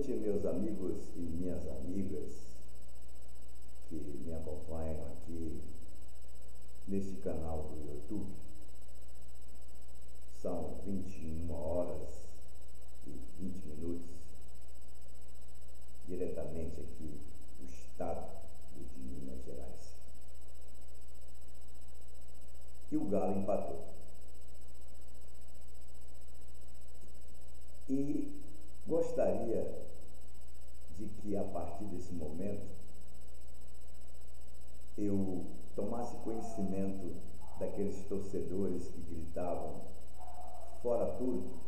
noite, meus amigos e minhas amigas que me acompanham aqui neste canal do YouTube. São 21 horas e 20 minutos, diretamente aqui do estado de Minas Gerais. E o Galo empatou. E Gostaria que a partir desse momento eu tomasse conhecimento daqueles torcedores que gritavam fora tudo.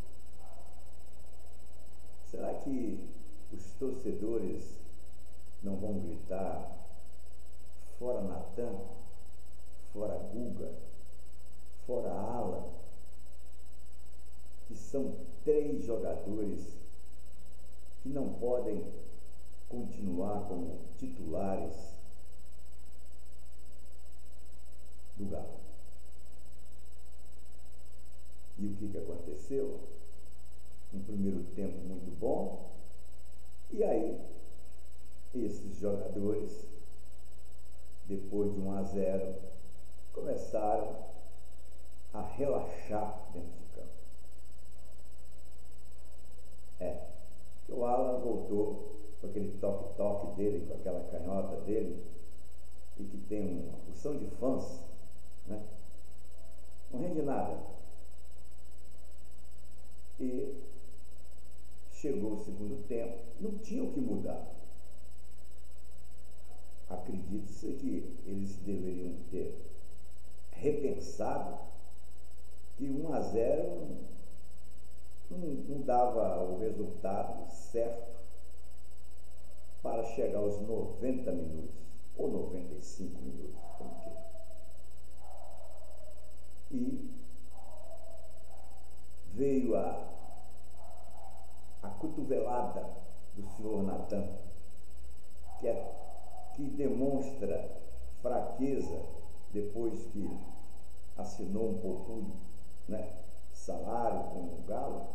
Será que os torcedores não vão gritar fora Natan, fora Guga, fora Ala, que são três jogadores que não podem como titulares do Galo. E o que, que aconteceu? Um primeiro tempo muito bom, e aí esses jogadores, depois de 1 a 0, começaram a relaxar dentro de campo. É, o Alan voltou com aquele toque-toque dele, com aquela canhota dele, e que tem uma porção de fãs, né? não rende nada. E chegou o segundo tempo, não tinha o que mudar. Acredite-se que eles deveriam ter repensado que 1 a 0 não, não dava o resultado certo para chegar aos 90 minutos, ou 95 minutos, como queira. E veio a, a cotovelada do senhor Natan, que, é, que demonstra fraqueza depois que assinou um pouco né, salário com o Galo,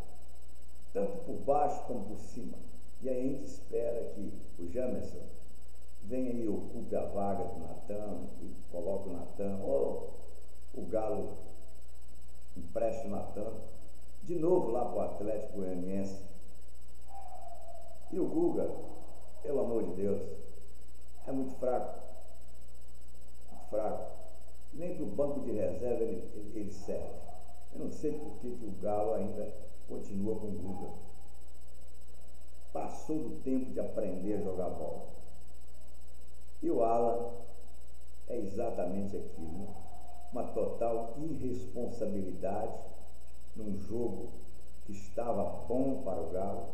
tanto por baixo como por cima. E aí a gente espera que o Jamerson venha e ocupe a vaga do Natan, e coloque o Natan, ou o Galo empreste o Natan, de novo lá para o Atlético Goianiense. E o Guga, pelo amor de Deus, é muito fraco. Muito fraco. Nem para o banco de reserva ele, ele, ele serve. Eu não sei por que, que o Galo ainda continua com o Guga. Passou do tempo de aprender a jogar bola. E o Alan é exatamente aquilo, né? uma total irresponsabilidade num jogo que estava bom para o Galo.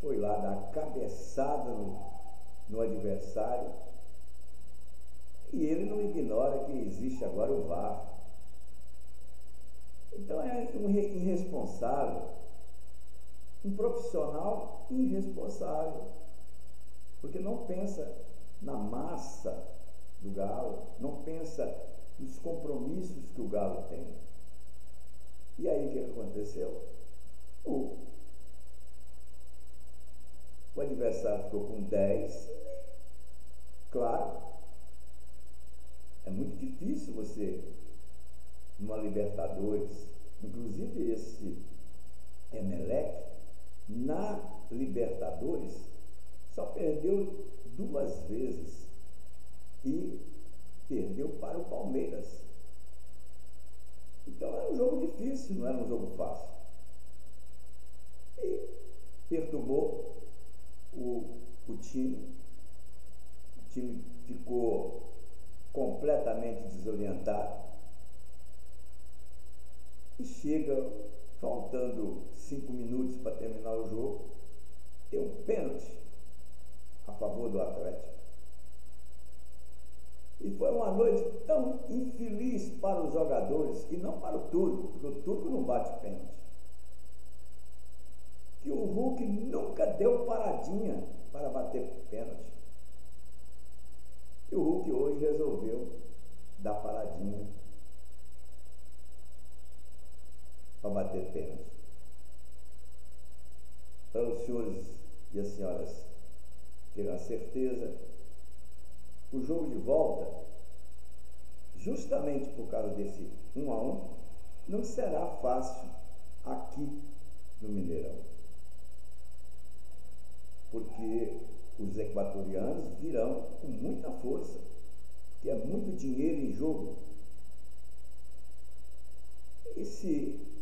Foi lá dar cabeçada no, no adversário e ele não ignora que existe agora o VAR. Então é um irresponsável, um profissional irresponsável, porque não pensa na massa do Galo, não pensa nos compromissos que o Galo tem. E aí o que aconteceu? O, o adversário ficou com 10. Claro, é muito difícil você numa Libertadores, inclusive esse Emelec, na Libertadores, só perdeu duas vezes e perdeu para o Palmeiras. Então era um jogo difícil, não era um jogo fácil. E perturbou o, o time. O time ficou completamente desorientado e chega faltando cinco minutos para terminar o jogo, tem um pênalti a favor do Atlético. E foi uma noite tão infeliz para os jogadores e não para o Turco, porque o Turco não bate pênalti. Que o Hulk nunca deu paradinha para bater pênalti. E o Hulk hoje resolveu dar paradinha para bater pênalti. para os senhores e as senhoras terem a certeza, o jogo de volta, justamente por causa desse um a um, não será fácil aqui no Mineirão. Porque os equatorianos virão com muita força, que é muito dinheiro em jogo. E se,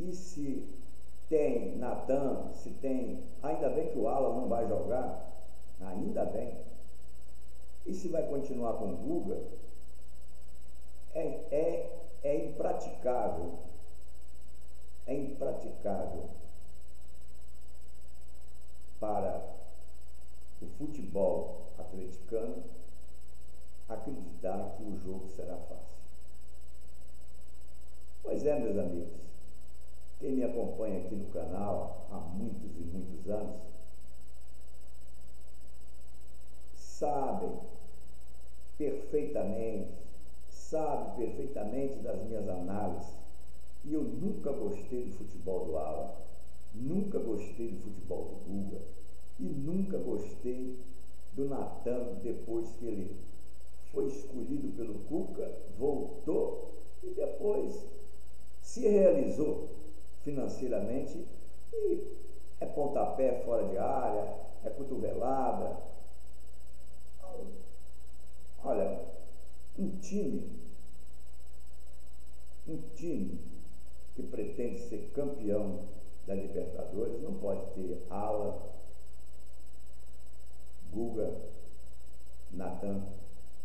e se tem Natan, se tem. Ainda bem que o Alan não vai jogar, ainda bem. E se vai continuar com o Guga, é, é, é impraticável. É impraticável para o futebol atleticano acreditar que o jogo será fácil. Pois é, meus amigos. Quem me acompanha aqui no canal há muitos e muitos anos, sabem perfeitamente, sabe perfeitamente das minhas análises. E eu nunca gostei do futebol do Alan, nunca gostei do futebol do Guga e nunca gostei do Natan depois que ele foi escolhido pelo Cuca, voltou e depois se realizou financeiramente e é pontapé fora de área, é cotovelada. Olha, um time, um time que pretende ser campeão da Libertadores não pode ter ala, Guga, Natan,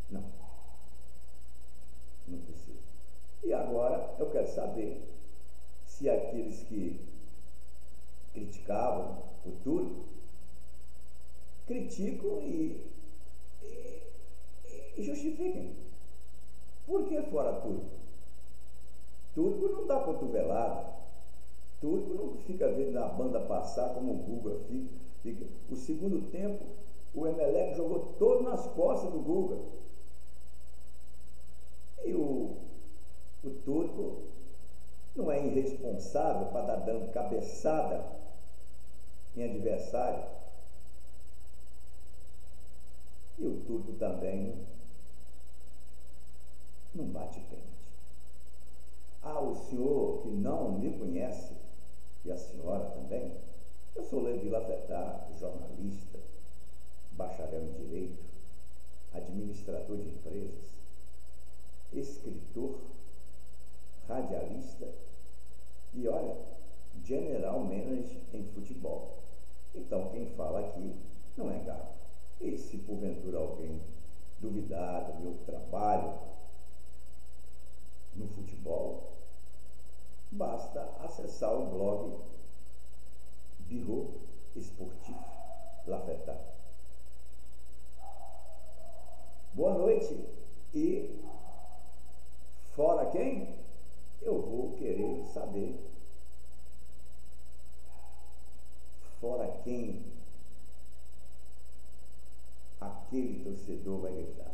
não. Não precisa. E agora eu quero saber se aqueles que criticavam o turco criticam e, e, e justifiquem. Por que fora turco? Turco não dá cotovelada. Turco não fica vendo a banda passar como o Guga fica, fica. O segundo tempo, o Emelec jogou todo nas costas do Guga. E o, o turco não é irresponsável para dar dando cabeçada em adversário. E o turco também não bate pênalti. Ah, o senhor que não me conhece, e a senhora também, eu sou Levi Lafetá, jornalista, bacharel em Direito, administrador de empresas, escritor, radialista e olha, general manager em futebol. Então quem fala aqui não é gato. E se porventura alguém duvidar do meu trabalho no futebol, basta acessar o blog Birro Esportif Lafetá. Boa noite e fora quem? eu vou querer saber fora quem aquele torcedor vai gritar.